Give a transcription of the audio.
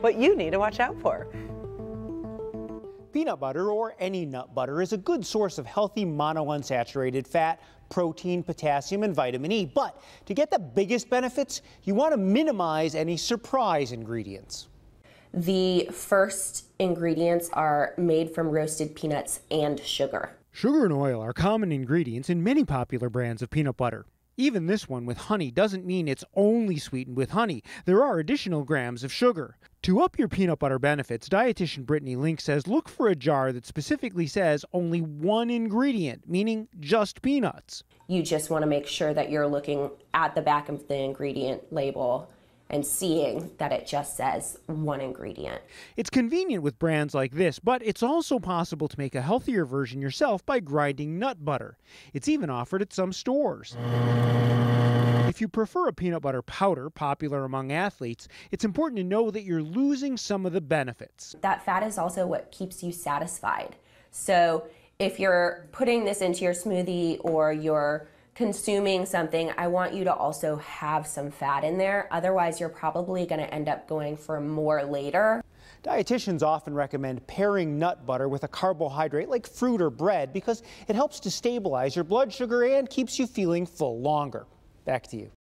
what you need to watch out for. Peanut butter or any nut butter is a good source of healthy monounsaturated fat, protein, potassium, and vitamin E. But to get the biggest benefits, you want to minimize any surprise ingredients. The first ingredients are made from roasted peanuts and sugar. Sugar and oil are common ingredients in many popular brands of peanut butter. Even this one with honey doesn't mean it's only sweetened with honey. There are additional grams of sugar. To up your peanut butter benefits, dietitian Brittany Link says look for a jar that specifically says only one ingredient, meaning just peanuts. You just want to make sure that you're looking at the back of the ingredient label and seeing that it just says one ingredient. It's convenient with brands like this, but it's also possible to make a healthier version yourself by grinding nut butter. It's even offered at some stores. If you prefer a peanut butter powder, popular among athletes, it's important to know that you're losing some of the benefits. That fat is also what keeps you satisfied. So if you're putting this into your smoothie or you're consuming something, I want you to also have some fat in there. Otherwise, you're probably going to end up going for more later. Dietitians often recommend pairing nut butter with a carbohydrate like fruit or bread because it helps to stabilize your blood sugar and keeps you feeling full longer. Back to you.